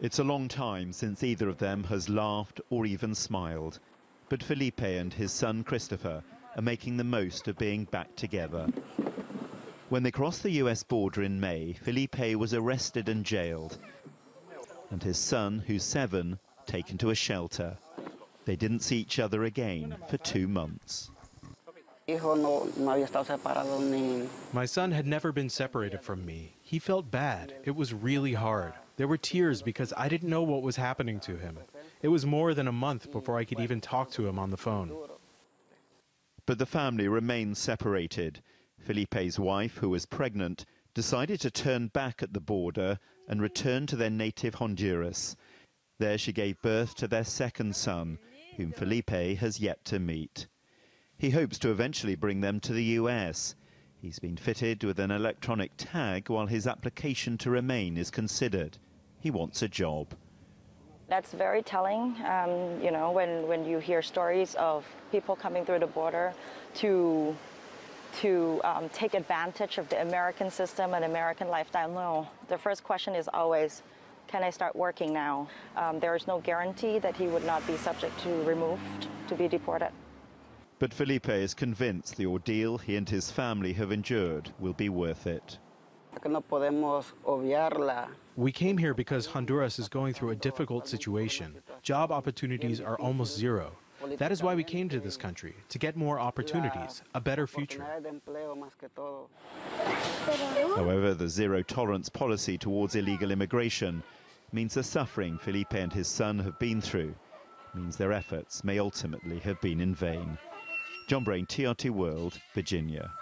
It's a long time since either of them has laughed or even smiled. But Felipe and his son Christopher are making the most of being back together. When they crossed the US border in May, Felipe was arrested and jailed, and his son, who's seven, taken to a shelter. They didn't see each other again for two months. My son had never been separated from me. He felt bad. It was really hard. There were tears because I didn't know what was happening to him. It was more than a month before I could even talk to him on the phone. But the family remained separated. Felipe's wife, who was pregnant, decided to turn back at the border and return to their native Honduras. There she gave birth to their second son, whom Felipe has yet to meet. He hopes to eventually bring them to the US. He's been fitted with an electronic tag while his application to remain is considered. He wants a job. That's very telling, um, you know, when, when you hear stories of people coming through the border to, to um, take advantage of the American system and American lifestyle. No, the first question is always, can I start working now? Um, there is no guarantee that he would not be subject to removed, to be deported. But Felipe is convinced the ordeal he and his family have endured will be worth it. We came here because Honduras is going through a difficult situation. Job opportunities are almost zero. That is why we came to this country, to get more opportunities, a better future. However, the zero tolerance policy towards illegal immigration means the suffering Felipe and his son have been through means their efforts may ultimately have been in vain. Jon Brain, TRT World, Virginia.